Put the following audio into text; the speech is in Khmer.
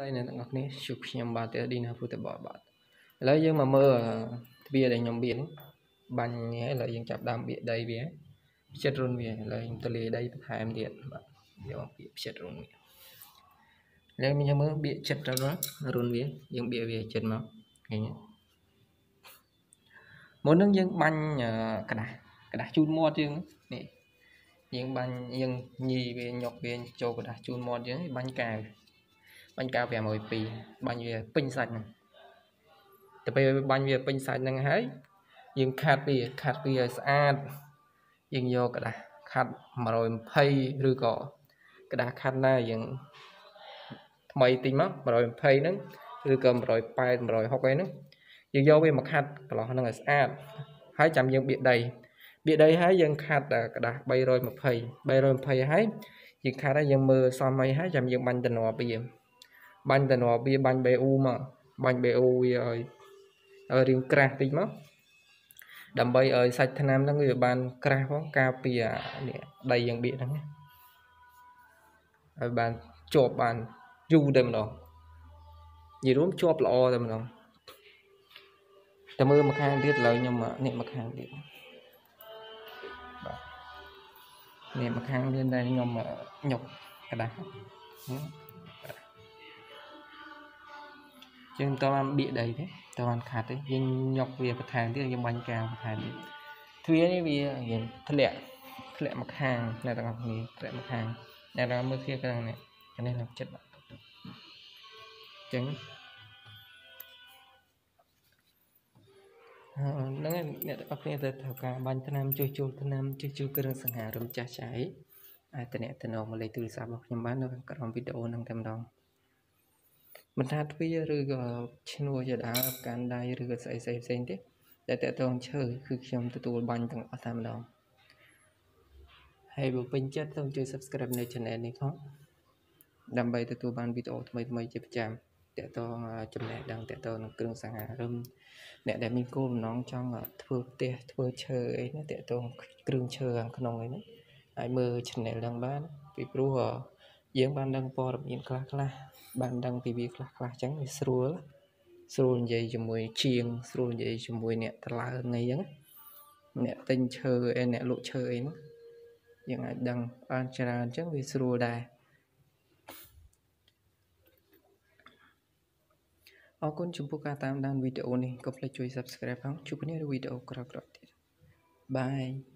ដៃអ្នកទាំងអស់គ្នាជួបខ្ញុំបាទទេឌីណាហ្វូតបលបាទឥឡូវយើងមកមើលទ្វារដែលខ្ញុំបៀនបាញ់នេះឥឡូវយើងចាប់ដើមបៀដីវាផ្ចិតរុនវាឥឡូវខ្ញុំទៅលាដីបន្ថែមទៀតបាទយកបៀផ្ចិតរុនវាឥឡូវខ្ញុំមើលបៀចិត្តទៅរុនវាយើងបៀវាចិត្តមកឃើញមុននឹងយើងបាញ់ក្តាស់ក្តាស់ជូនមាត់យើងនេះយើងបាញ់យើងញីវាញុកវាចូលក្តាស់ជូនមាត់យើងបាញ់កៅ បាញ់កៅ502បាញ់វាពេញសាច់ហ្នឹងទៅពេលបាញ់វាពេញសាច់ហ្នឹងហើយយើងខាត់វាខាត់វាឲ្យស្អាតយើងយកกระดาษខាត់120ឬក៏กระดาษខាត់ណាយើងថ្មីតិចមក120ហ្នឹងឬក៏180 160អីហ្នឹងយើងយកវាមកខាត់កន្លោះហ្នឹងឲ្យស្អាតហើយចាំយើងបៀកដីបៀកដីហើយយើងខាត់กระดาษ320 320ហើយយើងខាត់ហើយយើងមើលសមអីហើយចាំយើងបាញ់តំណវា បាញ់ទៅនរវាបាញ់បេអ៊ូមកបាញ់បេអ៊ូវាឲ្យឲ្យរៀងក្រាស់តិចមកដើម្បីឲ្យសាច់ថ្នាំហ្នឹងវាបានក្រាស់ផងការពារនេះដីយ៉ាងបៀកហ្នឹងឲ្យបានជាប់បានយូរតែម្ដងនិយាយរួមជាប់ល្អតែម្ដងតែមើលមកខាងទៀតឥឡូវខ្ញុំនេះមកខាងទៀតបាទនេះមកខាងមានតែខ្ញុំញុកกระดาษ យើងមិនតបានបៀកដីទេតបានខាត់ទេយើងញុកវាបន្ថែមទៀតយើងបាញ់កាវបន្ថែមទៀតទ្វានេះវាយើងធ្លាក់ធ្លាក់មកខាងអ្នកទាំងអស់គ្នាធ្លាក់មកខាងអ្នកទាំងមើលគ្នាខាងនេះនេះនៅចិត្តបាទអញ្ចឹងហ្នឹងអ្នកទាំងអស់គ្នាទៅធ្វើការបាញ់ថ្នាំជួយជួលថ្នាំជួយជួលគ្រឿងសង្ហារឹមចាស់ចាស់អីអាចតំណតំណងមកលេខទូរស័ព្ទរបស់ខ្ញុំបាននៅក្រោមវីដេអូហ្នឹងតែម្ដង មិនថាទ្វារឬក៏ឈ្នួលជាដើមកាន់ដៃឬក៏ស្អីផ្សេងផ្សេងទេតែតកតងឈើគឺខ្ញុំទទួលបាញ់ទាំងអស់តែម្ដងហើយបើពេញចិត្តសូមជួយ Subscribe នៅ Channel នេះផងដើម្បីទទួលបានវីដេអូថ្មីៗជាប្រចាំតកតងចំណេះដឹងតកតងនឹងគ្រឿងសង្ហារឹមអ្នកដែលមានគោលបំណងចង់ធ្វើផ្ទះធ្វើឈើអីណាតកតងគ្រឿងឈើខាងក្នុងអីហ្នឹងហើយមើល Channel ហ្នឹងបានពីព្រោះ យើងបានដឹងព័ត៌មានខ្លះខ្លះបានដឹងពីវាខ្លះខ្លះចឹងវាស្រួលស្រួលនិយាយជាមួយជាង ស្រួលនិយាយជាមួយអ្នកតឡើងអីចឹងអ្នកទិញឈើអីអ្នកលក់ឈើអីហ្នឹងយើងអាចដឹងបានច្រើនចឹងវាស្រួលដែរអរគុណចំពោះការតាមដានវីដេអូនេះកុំភ្លេចជួយ Subscribe ផងជួបគ្នានៅវីដេអូក្រោយៗទៀតបាយ